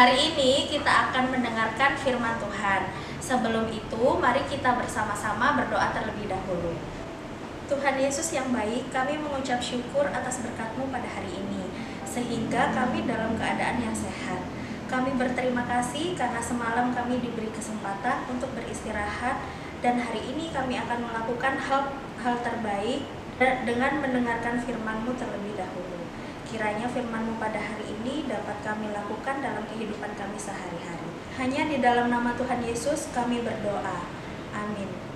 Hari ini kita akan mendengarkan firman Tuhan. Sebelum itu, mari kita bersama-sama berdoa terlebih dahulu. Tuhan Yesus yang baik, kami mengucap syukur atas berkat-Mu pada hari ini, sehingga kami dalam keadaan yang sehat. Kami berterima kasih karena semalam kami diberi kesempatan untuk beristirahat dan hari ini kami akan melakukan hal hal terbaik dengan mendengarkan firman-Mu terlebih dahulu. Kiranya firman-Mu pada hari ini dapat kami lakukan dalam kehidupan kami sehari-hari. Hanya di dalam nama Tuhan Yesus kami berdoa. Amin.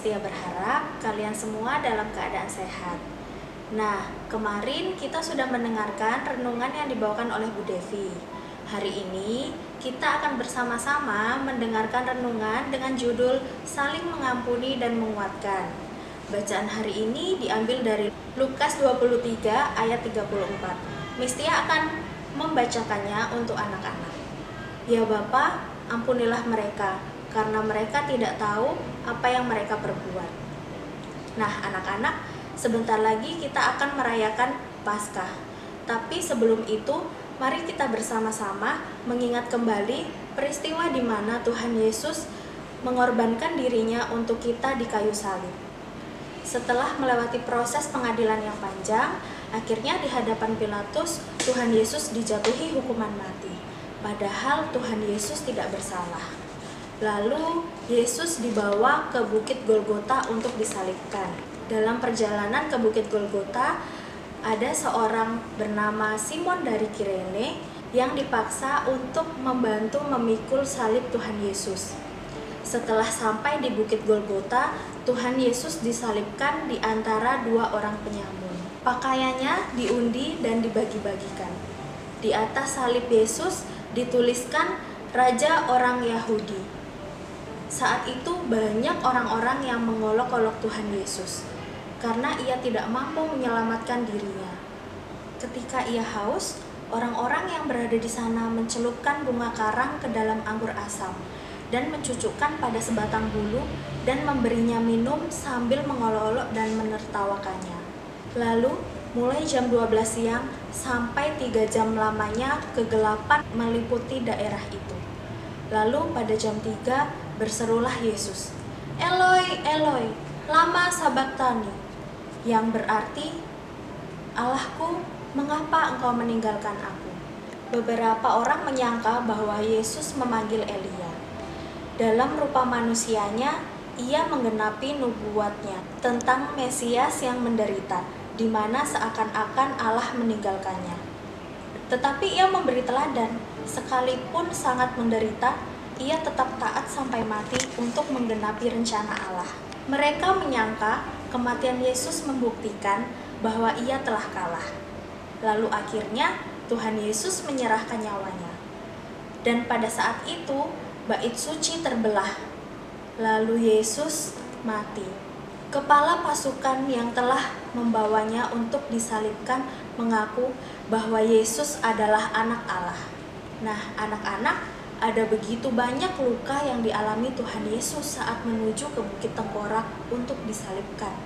Mistia berharap kalian semua dalam keadaan sehat. Nah, kemarin kita sudah mendengarkan renungan yang dibawakan oleh Bu Devi. Hari ini kita akan bersama-sama mendengarkan renungan dengan judul Saling Mengampuni dan Menguatkan. Bacaan hari ini diambil dari Lukas 23 ayat 34. Mistia akan membacakannya untuk anak-anak. Ya Bapa, ampunilah mereka, karena mereka tidak tahu apa yang mereka perbuat. Nah, anak-anak, sebentar lagi kita akan merayakan Paskah. Tapi sebelum itu, mari kita bersama-sama mengingat kembali peristiwa di mana Tuhan Yesus mengorbankan dirinya untuk kita di kayu salib. Setelah melewati proses pengadilan yang panjang, akhirnya di hadapan Pilatus, Tuhan Yesus dijatuhi hukuman mati. Padahal Tuhan Yesus tidak bersalah. Lalu Yesus dibawa ke Bukit Golgota untuk disalibkan. Dalam perjalanan ke Bukit Golgota, ada seorang bernama Simon dari Kirene yang dipaksa untuk membantu memikul salib Tuhan Yesus. Setelah sampai di Bukit Golgota, Tuhan Yesus disalibkan di antara dua orang penyamun. Pakaiannya diundi dan dibagi-bagikan. Di atas salib Yesus dituliskan Raja Orang Yahudi. Saat itu banyak orang-orang yang mengolok-olok Tuhan Yesus karena ia tidak mampu menyelamatkan dirinya. Ketika ia haus, orang-orang yang berada di sana mencelupkan bunga karang ke dalam anggur asam dan mencucukkan pada sebatang bulu dan memberinya minum sambil mengolok-olok dan menertawakannya. Lalu, mulai jam 12 siang sampai 3 jam lamanya kegelapan meliputi daerah itu. Lalu pada jam 3 berserulah Yesus, Eloi, Eloi, lama sabachthani, yang berarti, Allahku, mengapa engkau meninggalkan aku? Beberapa orang menyangka bahwa Yesus memanggil Elia. Dalam rupa manusianya, ia menggenapi nubuatnya tentang Mesias yang menderita, di mana seakan-akan Allah meninggalkannya. Tetapi ia memberi teladan, sekalipun sangat menderita, ia tetap taat sampai mati untuk menggenapi rencana Allah. Mereka menyangka kematian Yesus membuktikan bahwa ia telah kalah. Lalu akhirnya Tuhan Yesus menyerahkan nyawanya. Dan pada saat itu, bait suci terbelah. Lalu Yesus mati. Kepala pasukan yang telah membawanya untuk disalibkan mengaku bahwa Yesus adalah anak Allah. Nah, anak-anak, ada begitu banyak luka yang dialami Tuhan Yesus saat menuju ke Bukit Tengkorak untuk disalibkan.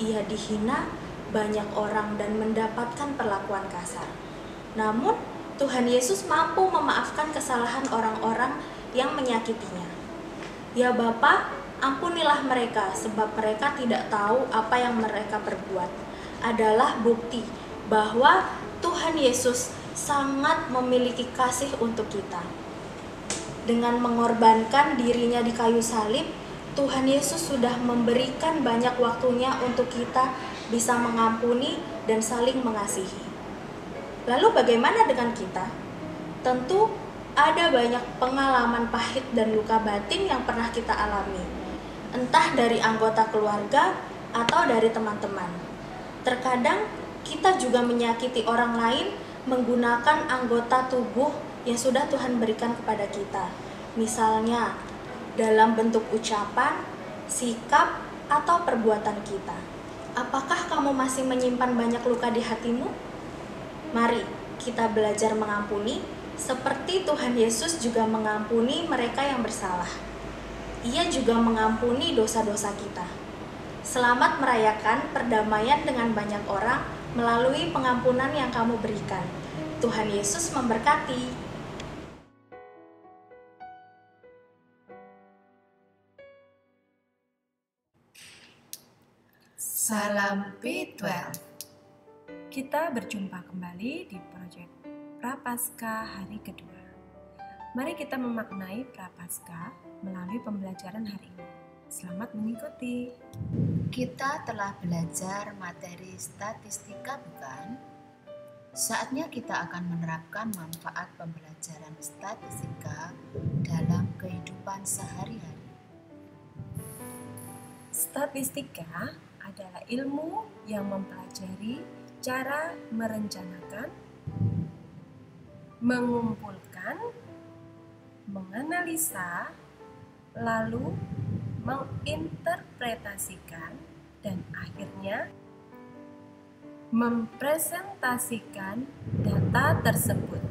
Ia dihina banyak orang dan mendapatkan perlakuan kasar. Namun, Tuhan Yesus mampu memaafkan kesalahan orang-orang yang menyakitinya. Ya Bapa, ampunilah mereka sebab mereka tidak tahu apa yang mereka perbuat. Adalah bukti bahwa Tuhan Yesus sangat memiliki kasih untuk kita. Dengan mengorbankan dirinya di kayu salib, Tuhan Yesus sudah memberikan banyak waktunya untuk kita bisa mengampuni dan saling mengasihi. Lalu bagaimana dengan kita? Tentu ada banyak pengalaman pahit dan luka batin yang pernah kita alami. Entah dari anggota keluarga atau dari teman-teman. Terkadang kita juga menyakiti orang lain menggunakan anggota tubuh yang sudah Tuhan berikan kepada kita. Misalnya, dalam bentuk ucapan, sikap, atau perbuatan kita. Apakah kamu masih menyimpan banyak luka di hatimu? Mari kita belajar mengampuni, seperti Tuhan Yesus juga mengampuni mereka yang bersalah. Ia juga mengampuni dosa-dosa kita. Selamat merayakan perdamaian dengan banyak orang melalui pengampunan yang kamu berikan. Tuhan Yesus memberkati. Salam B12. Kita berjumpa kembali di proyek Prapaskah hari kedua. Mari kita memaknai Prapaskah melalui pembelajaran hari ini. Selamat mengikuti. Kita telah belajar materi statistika bukan? Saatnya kita akan menerapkan manfaat pembelajaran statistika dalam kehidupan sehari-hari. Statistika adalah ilmu yang mempelajari cara merencanakan, mengumpulkan, menganalisa, lalu menginterpretasikan, dan akhirnya mempresentasikan data tersebut.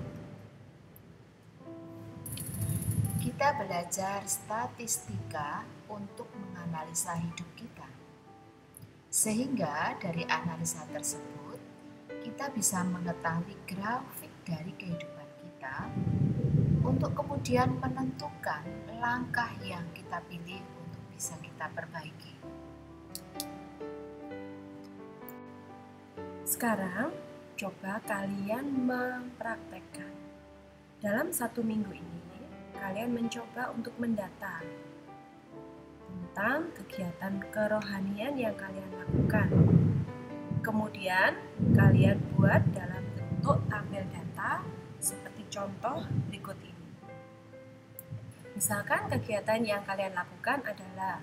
Kita belajar statistika untuk menganalisa hidup kita. Sehingga dari analisa tersebut, kita bisa mengetahui grafik dari kehidupan kita untuk kemudian menentukan langkah yang kita pilih untuk bisa kita perbaiki. Sekarang, coba kalian mempraktekkan. Dalam satu minggu ini, kalian mencoba untuk mendata tentang kegiatan kerohanian yang kalian lakukan. Kemudian, kalian buat dalam bentuk tabel data seperti contoh berikut ini. Misalkan kegiatan yang kalian lakukan adalah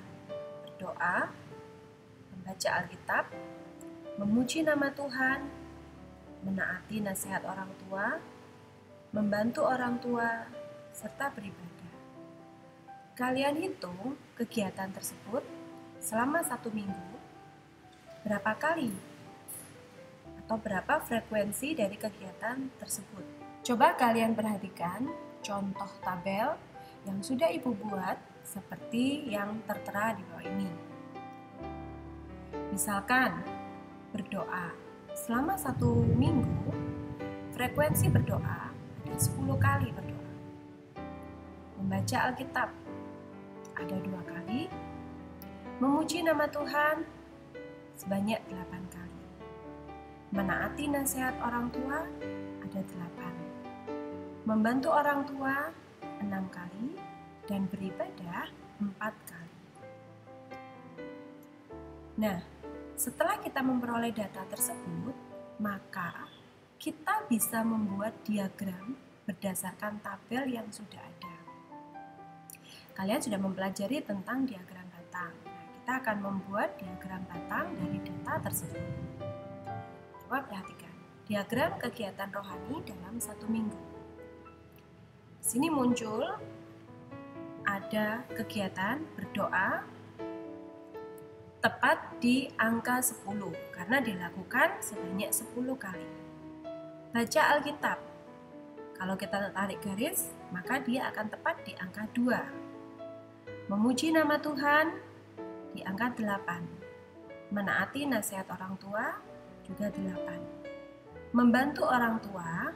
berdoa, membaca Alkitab, memuji nama Tuhan, menaati nasihat orang tua, membantu orang tua, serta beribadah. Kalian hitung kegiatan tersebut selama satu minggu, berapa kali atau berapa frekuensi dari kegiatan tersebut. Coba kalian perhatikan contoh tabel yang sudah ibu buat seperti yang tertera di bawah ini. Misalkan berdoa selama satu minggu frekuensi berdoa ada 10 kali berdoa. Membaca Alkitab ada dua kali. Memuji nama Tuhan sebanyak 8 kali. Menaati nasihat orang tua ada 8. Membantu orang tua enam kali dan beribadah empat kali. Nah, setelah kita memperoleh data tersebut, maka kita bisa membuat diagram berdasarkan tabel yang sudah ada. Kalian sudah mempelajari tentang diagram batang. Nah, kita akan membuat diagram batang dari data tersebut. Coba perhatikan, diagram kegiatan rohani dalam satu minggu. Di sini muncul ada kegiatan berdoa tepat di angka 10 karena dilakukan sebanyak 10 kali. Baca Alkitab. Kalau kita tarik garis, maka dia akan tepat di angka 2. Memuji nama Tuhan di angka 8. Menaati nasihat orang tua juga 8. Membantu orang tua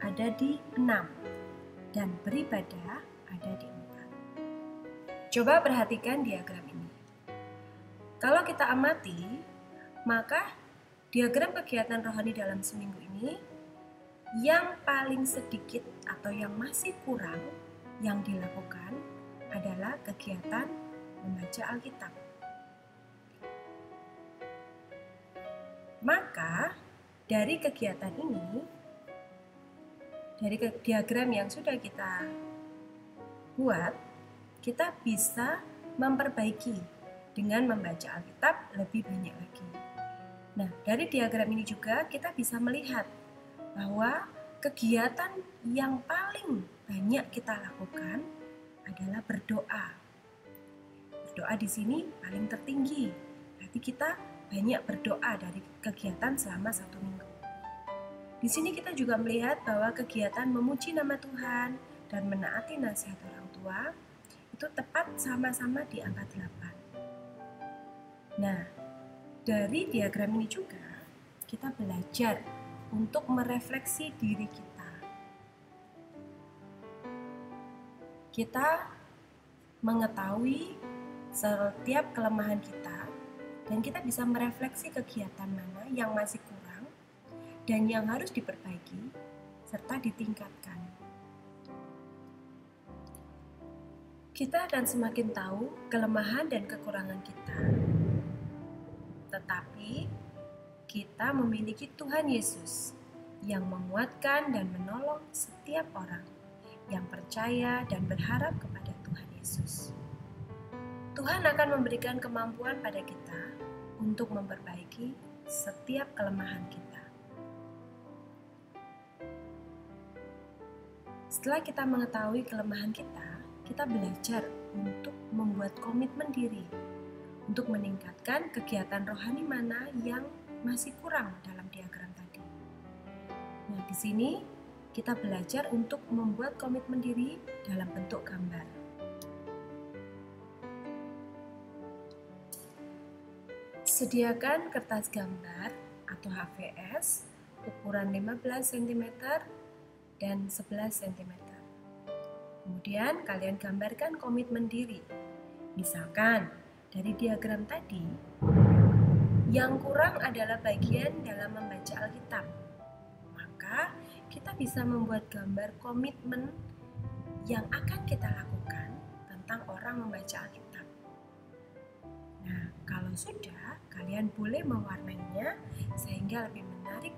ada di 6 dan beribadah ada di 4. Coba perhatikan diagram ini. Kalau kita amati, maka diagram kegiatan rohani dalam seminggu ini yang paling sedikit atau yang masih kurang yang dilakukan adalah kegiatan membaca Alkitab. Maka dari kegiatan ini, dari diagram yang sudah kita buat, kita bisa memperbaiki dengan membaca Alkitab lebih banyak lagi. Nah, dari diagram ini juga kita bisa melihat bahwa kegiatan yang paling banyak kita lakukan adalah berdoa. Berdoa di sini paling tertinggi. Berarti kita banyak berdoa dari kegiatan selama satu minggu. Di sini kita juga melihat bahwa kegiatan memuji nama Tuhan dan menaati nasihat orang tua itu tepat sama-sama di angka 8. Nah, dari diagram ini juga kita belajar untuk merefleksi diri kita. Kita mengetahui setiap kelemahan kita dan kita bisa merefleksi kegiatan mana yang masih kurang dan yang harus diperbaiki serta ditingkatkan. Kita akan semakin tahu kelemahan dan kekurangan kita tetapi kita memiliki Tuhan Yesus yang menguatkan dan menolong setiap orang yang percaya dan berharap kepada Tuhan Yesus. Tuhan akan memberikan kemampuan pada kita untuk memperbaiki setiap kelemahan kita. Setelah kita mengetahui kelemahan kita, kita belajar untuk membuat komitmen diri untuk meningkatkan kegiatan rohani mana yang masih kurang dalam diagram tadi. Nah, di sini kita belajar untuk membuat komitmen diri dalam bentuk gambar. Sediakan kertas gambar atau HVS ukuran 15 cm dan 11 cm. Kemudian kalian gambarkan komitmen diri. Misalkan dari diagram tadi, Yang kurang adalah bagian dalam membaca Alkitab. Maka kita bisa membuat gambar komitmen yang akan kita lakukan tentang orang membaca Alkitab. Nah, kalau sudah, kalian boleh mewarnainya sehingga lebih menarik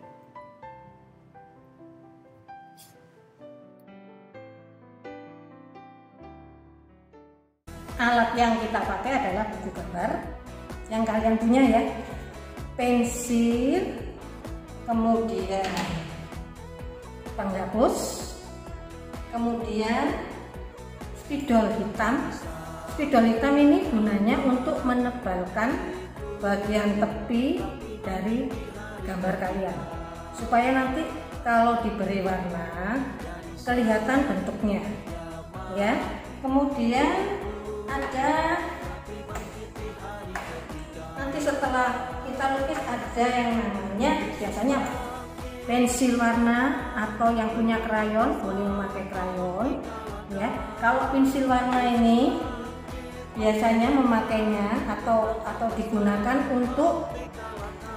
alat yang kita pakai adalah buku gambar yang kalian punya ya pensil kemudian penghapus kemudian spidol hitam. Spidol hitam ini gunanya untuk menebalkan bagian tepi dari gambar kalian. Supaya nanti kalau diberi warna kelihatan bentuknya. Ya. Kemudian ada nanti setelah kita lukis ada yang namanya biasanya pensil warna atau yang punya krayon boleh memakai krayon ya. Kalau pensil warna ini biasanya memakainya atau atau digunakan untuk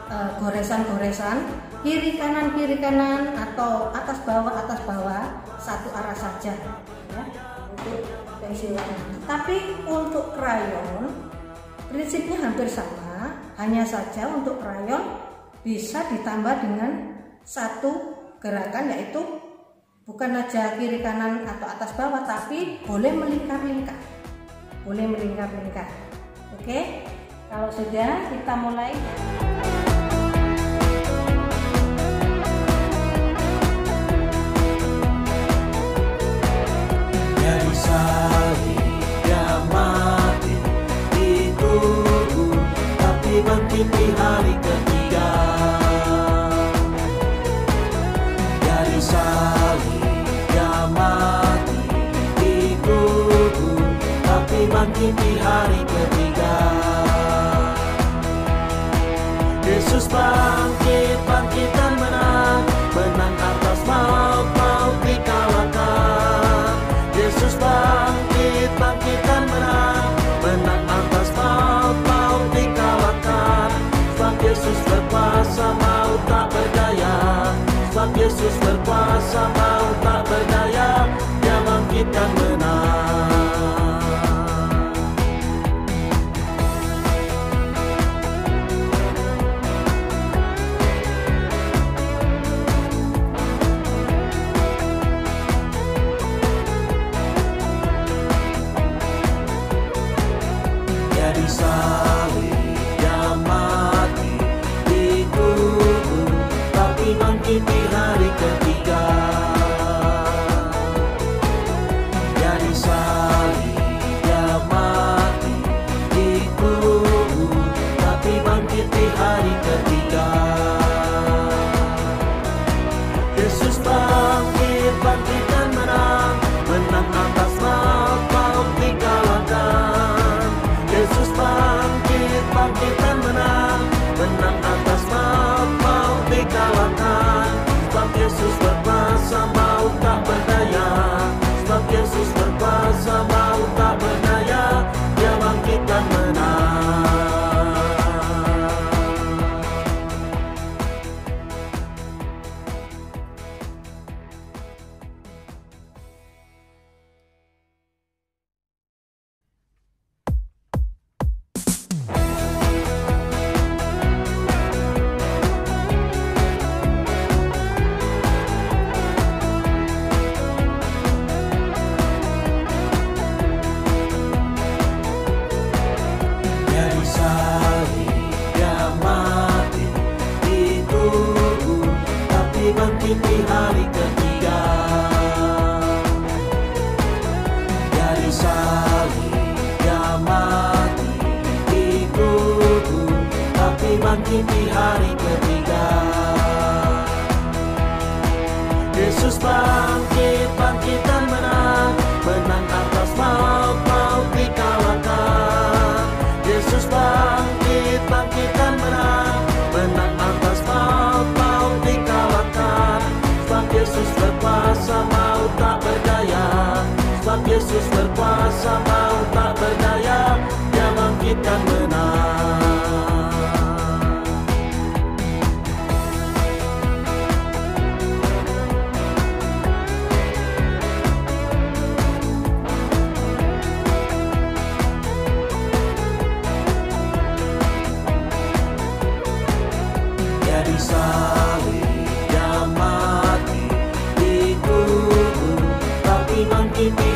uh, goresan-goresan kiri kanan kiri kanan atau atas bawah atas bawah satu arah saja ya untuk pensil warna. Tapi untuk krayon prinsipnya hampir sama hanya saja untuk krayon bisa ditambah dengan satu gerakan yaitu bukan aja kiri kanan atau atas bawah tapi boleh melingkar-lingkar. Boleh melingkar-lingkar. Oke? Kalau sudah kita mulai. Tapi bangkit di hari ketiga bangkit di hari ketiga. Yesus bangkit, bangkit dan menang. Menang atas maut, maut dikalahkan Yesus bangkit, merasa mau tak berdaya Dia bangkitkan menang me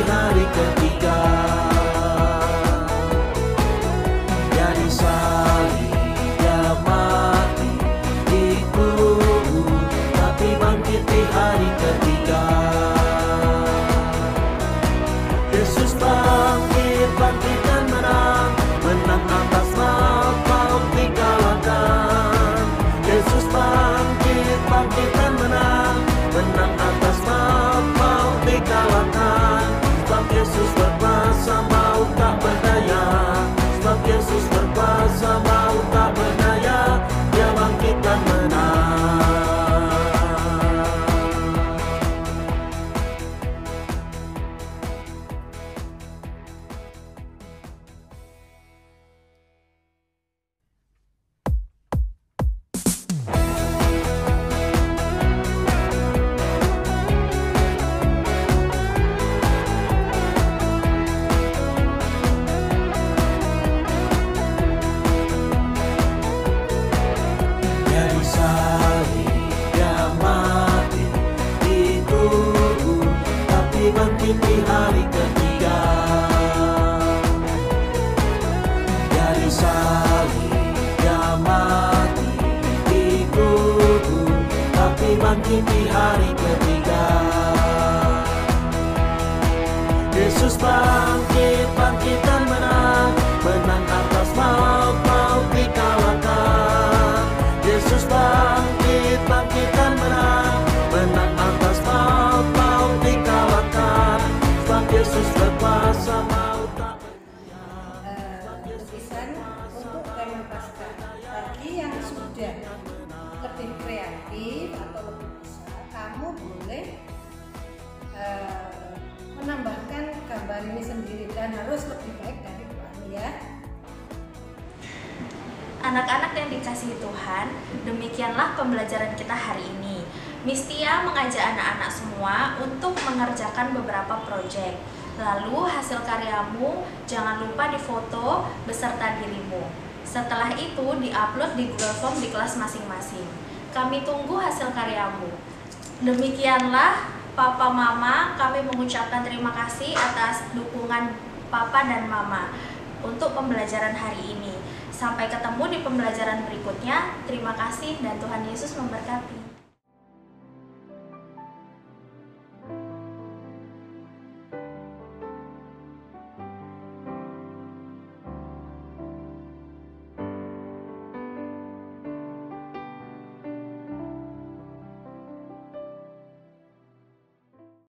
Yesus bangkit, bangkit dan menang. Menang atas maut, maut dikalahkan Yesus bangkit, bangkit dan menang. Menang atas maut, maut dikalahkan Sebab Yesus berkuasa maut tak lukisan untuk tema Paskah. Bagi yang sudah lebih kreatif atau lebih bisa, kamu boleh eh, menambahkan ini sendiri dan harus lebih baik dari tuan ya. Anak-anak yang dikasihi Tuhan, demikianlah pembelajaran kita hari ini. Miss Tia mengajak anak-anak semua untuk mengerjakan beberapa proyek. Lalu hasil karyamu jangan lupa difoto beserta dirimu. Setelah itu diupload di Google Form di kelas masing-masing. Kami tunggu hasil karyamu. Demikianlah Papa Mama, kami mengucapkan terima kasih atas dukungan Papa dan Mama untuk pembelajaran hari ini. Sampai ketemu di pembelajaran berikutnya. Terima kasih dan Tuhan Yesus memberkati.